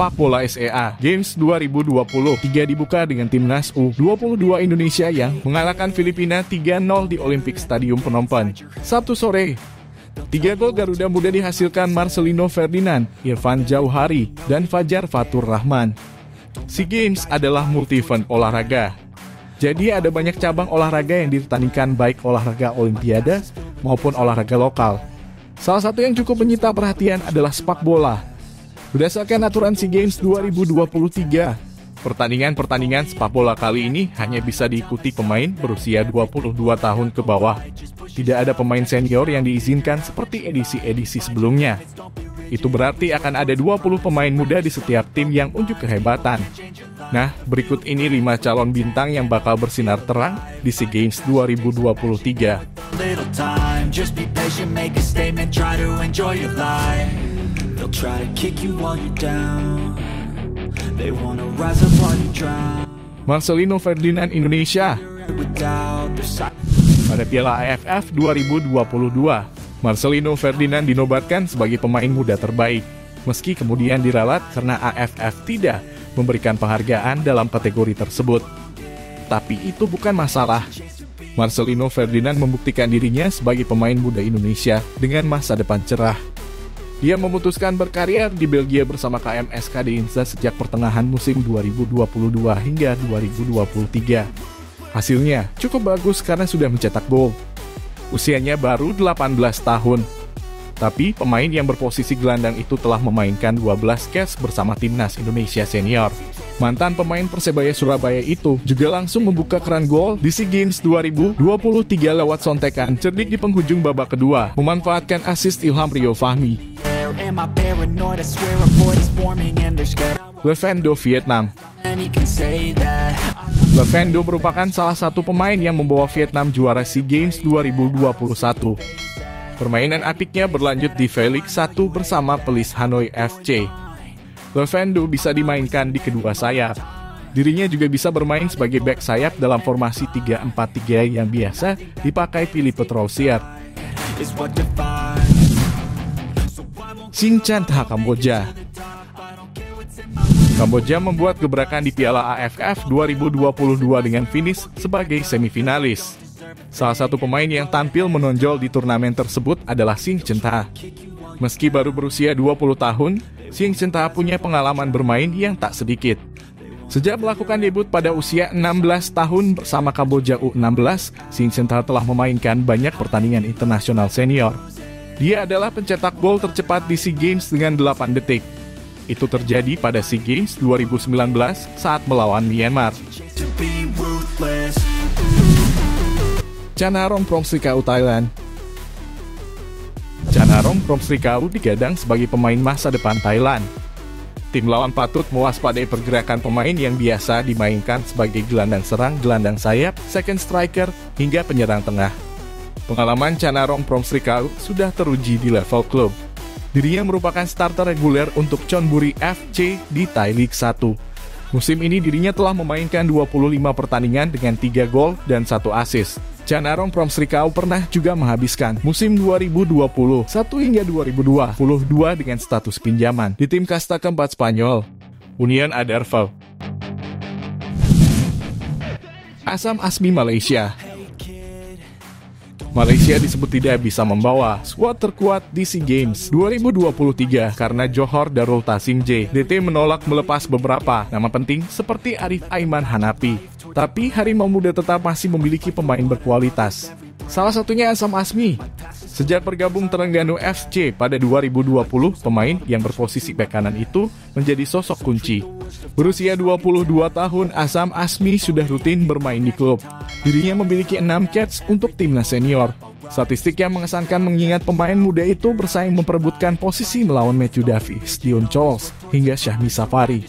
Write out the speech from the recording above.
Sepak Bola SEA Games 2020 Tiga dibuka dengan timnas U22 Indonesia yang mengalahkan Filipina 3-0 di Olympic Stadium penonton. Sabtu sore, Tiga gol Garuda Muda dihasilkan Marcelino Ferdinand, Irfan Jauhari, dan Fajar Fatur Rahman. SEA Games adalah multi event olahraga. Jadi ada banyak cabang olahraga yang dipertandingkan baik olahraga olimpiade maupun olahraga lokal. Salah satu yang cukup menyita perhatian adalah sepak bola. Berdasarkan aturan SEA Games 2023, pertandingan-pertandingan sepak bola kali ini hanya bisa diikuti pemain berusia 22 tahun ke bawah. Tidak ada pemain senior yang diizinkan seperti edisi-edisi sebelumnya. Itu berarti akan ada 20 pemain muda di setiap tim yang unjuk kehebatan. Nah, berikut ini 5 calon bintang yang bakal bersinar terang di SEA Games 2023 They'll try to kick you while you're down They wanna rise up while you drown Marcelino Ferdinand Indonesia Pada Piala AFF 2022 Marcelino Ferdinand dinobatkan sebagai pemain muda terbaik meski kemudian diralat karena AFF tidak memberikan penghargaan dalam kategori tersebut. Tapi itu bukan masalah. Marcelino Ferdinand membuktikan dirinya sebagai pemain muda Indonesia dengan masa depan cerah. Dia memutuskan berkarir di Belgia bersama KMS Insa sejak pertengahan musim 2022 hingga 2023. Hasilnya cukup bagus karena sudah mencetak gol. Usianya baru 18 tahun. Tapi pemain yang berposisi gelandang itu telah memainkan 12 cash bersama timnas Indonesia senior. Mantan pemain Persebaya Surabaya itu juga langsung membuka keran gol di SEA Games 2023 lewat sontekan cerdik di penghujung babak kedua, memanfaatkan assist Ilham Rio Fahmi. Levendo Vietnam Levendo merupakan salah satu pemain yang membawa Vietnam juara SEA Games 2021. Permainan apiknya berlanjut di Felix 1 bersama Pelis Hanoi FC. Levendo bisa dimainkan di kedua sayap. Dirinya juga bisa bermain sebagai back sayap dalam formasi 3-4-3 yang biasa dipakai Philip Petrosier. Sinchan Tha Kamboja Kamboja membuat gebrakan di Piala AFF 2022 dengan finish sebagai semifinalis. Salah satu pemain yang tampil menonjol di turnamen tersebut adalah Sing Chenta. Meski baru berusia 20 tahun, Sing Cinta punya pengalaman bermain yang tak sedikit. Sejak melakukan debut pada usia 16 tahun bersama Kamboja U16, Sing Cinta telah memainkan banyak pertandingan internasional senior. Dia adalah pencetak gol tercepat di SEA Games dengan 8 detik. Itu terjadi pada SEA Games 2019 saat melawan Myanmar. Chanarong Promsikau Thailand Chanarong Promsrikau digadang sebagai pemain masa depan Thailand. Tim lawan patut mewaspadai pergerakan pemain yang biasa dimainkan sebagai gelandang serang, gelandang sayap, second striker, hingga penyerang tengah. Pengalaman Chanarong Promsrikau sudah teruji di level klub. Dirinya merupakan starter reguler untuk Chonburi FC di Thai League 1. Musim ini dirinya telah memainkan 25 pertandingan dengan 3 gol dan 1 assist. Canarong Promsrikau pernah juga menghabiskan musim 2020 1 hingga 2022 dengan status pinjaman di tim kasta keempat Spanyol, Union Adarvel. Asam Asmi Malaysia Malaysia disebut tidak bisa membawa skuad terkuat di SEA Games 2023 karena Johor Darul Tasim J. DT menolak melepas beberapa nama penting seperti Arif Aiman Hanapi. Tapi Harimau Muda tetap masih memiliki pemain berkualitas. Salah satunya Asam Asmi. Sejak bergabung Terengganu FC pada 2020, pemain yang berposisi bek kanan itu menjadi sosok kunci. Berusia 22 tahun, Asam Asmi sudah rutin bermain di klub. Dirinya memiliki 6 catch untuk timnas senior. Statistik yang mengesankan mengingat pemain muda itu bersaing memperebutkan posisi melawan Matthew Davis, Dion Charles, hingga Syahmi Safari.